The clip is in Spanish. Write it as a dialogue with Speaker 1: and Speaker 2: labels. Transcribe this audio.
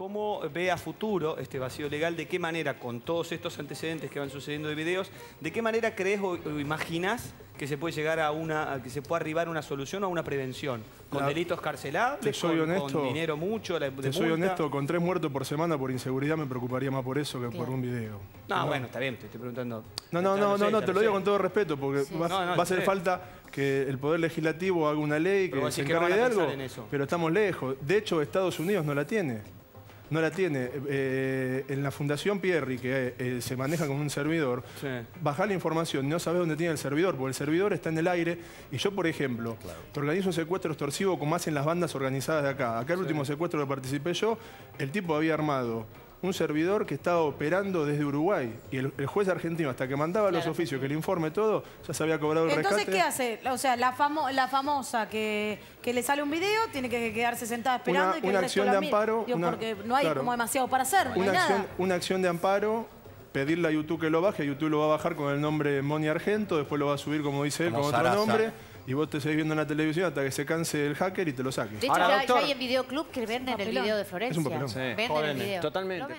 Speaker 1: ¿cómo ve a futuro este vacío legal? ¿De qué manera, con todos estos antecedentes que van sucediendo de videos, de qué manera crees o, o imaginas que se puede llegar a una, a que se pueda arribar a una solución o a una prevención? ¿Con
Speaker 2: La-
Speaker 1: delitos carcelables?
Speaker 2: Soy
Speaker 1: con,
Speaker 2: honesto,
Speaker 1: con dinero mucho? de
Speaker 2: Te soy
Speaker 1: multa?
Speaker 2: honesto, con tres muertos por semana por inseguridad me preocuparía más por eso que por un video.
Speaker 1: No, bueno, está bien, te estoy preguntando.
Speaker 2: No, no, no,
Speaker 1: sé,
Speaker 2: no, no, te lo digo
Speaker 1: sé.
Speaker 2: con todo respeto, porque va,
Speaker 1: No, no,
Speaker 2: va a hacer falta que el Poder Legislativo haga una ley que se
Speaker 1: que
Speaker 2: encargue
Speaker 1: a
Speaker 2: de algo,
Speaker 1: pensar en eso.
Speaker 2: pero estamos lejos. De hecho, Estados Unidos no la tiene. No la tiene. Eh, en la Fundación Pierri, que eh, se maneja con un servidor,
Speaker 1: Sí.
Speaker 2: la información, no sabes dónde tiene el servidor, porque el servidor está en el aire. Y yo, por ejemplo, te organizo un secuestro extorsivo como hacen las bandas organizadas de acá. Acá el último secuestro que participé yo, el tipo había armado un servidor que estaba operando desde Uruguay. Y el, el juez argentino, hasta que mandaba los
Speaker 3: Claro.
Speaker 2: oficios, que el informe todo, ya se había cobrado el
Speaker 4: Entonces,
Speaker 2: rescate.
Speaker 4: ¿qué hace? O sea, la, famo- la famosa que, que le sale un video tiene que quedarse sentada esperando
Speaker 2: Una-
Speaker 4: y que
Speaker 2: una
Speaker 4: el resto
Speaker 2: acción
Speaker 4: la
Speaker 2: de amparo,
Speaker 4: Digo,
Speaker 2: una-
Speaker 4: porque no hay
Speaker 2: claro.
Speaker 4: como demasiado para hacer, no hay
Speaker 2: una,
Speaker 4: nada.
Speaker 2: acción, una acción de amparo, pedirle a YouTube que lo baje, YouTube lo va a bajar con el nombre Moni Argento, después lo va a subir, como dice él,
Speaker 5: Como
Speaker 2: con otro
Speaker 5: Sarasa.
Speaker 2: nombre, y vos te seguís viendo en la televisión hasta que se canse el hacker y te lo saque.
Speaker 3: De hecho,
Speaker 1: Ahora,
Speaker 3: ya,
Speaker 1: doctor.
Speaker 3: ya hay en videoclub que venden el video de Florencia.
Speaker 2: Es un papelón.
Speaker 5: Sí.
Speaker 3: Venden el
Speaker 1: Jóvenes,
Speaker 3: video.
Speaker 1: totalmente.